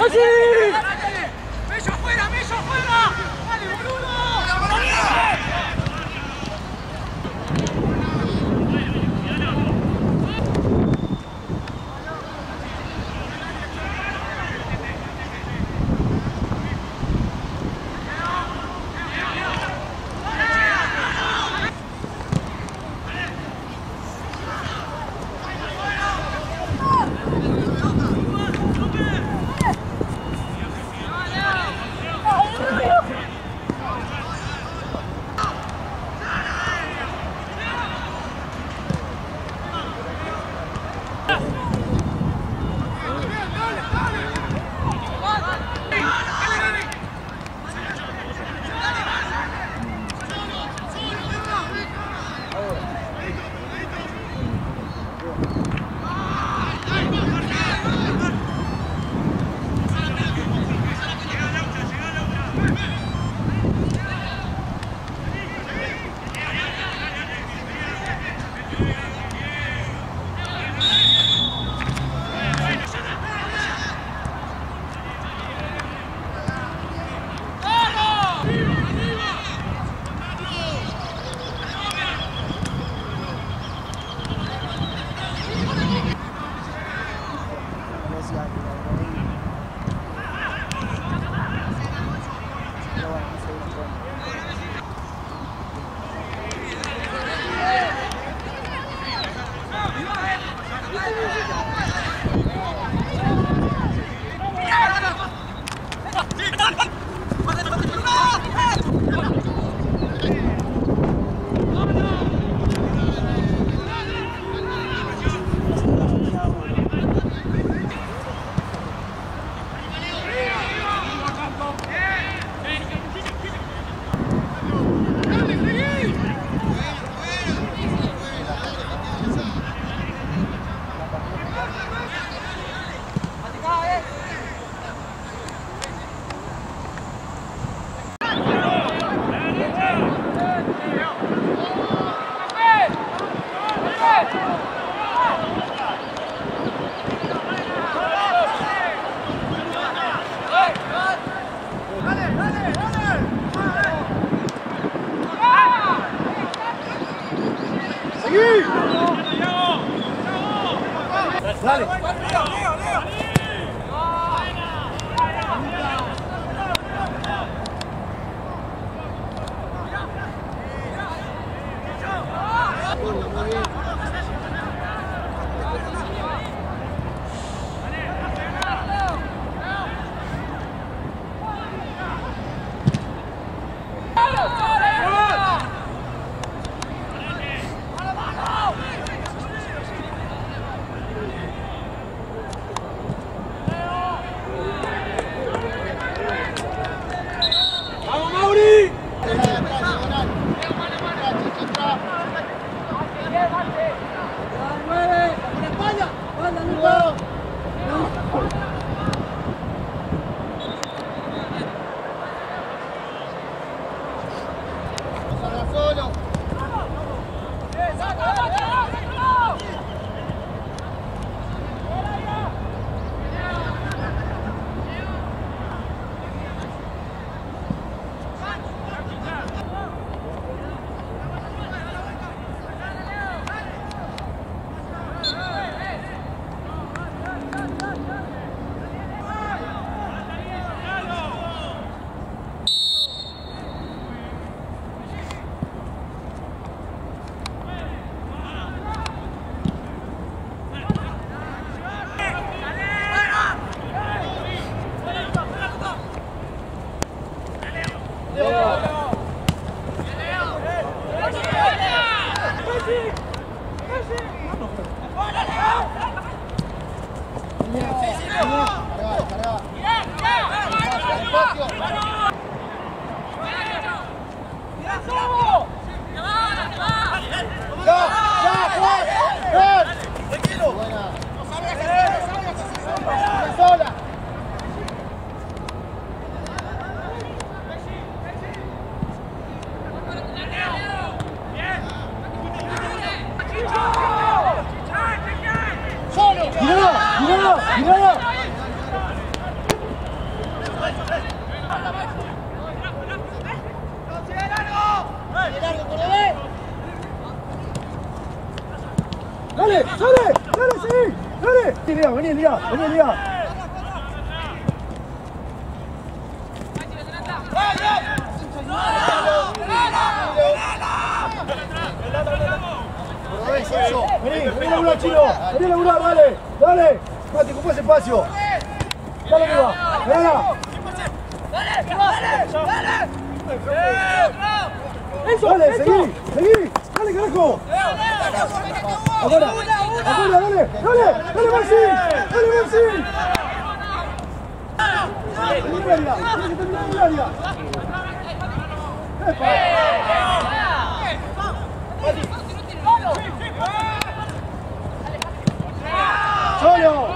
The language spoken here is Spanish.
Let's Mauri! Dale, dale, dale, sí, dale. Vení, Lía, vení, Lía, vení, Lía. Vení, laburar, chino. Vení laburar, dale, dale. Mati, ocupa ese espacio. Dale, que va. Ganala. Dale, seguí, seguí. Dale, carajo. Ahora, ahora, dale, dale, dale, Maxi. Dale, Maxi. Tienes que terminar el área. ¡Epa! 漂亮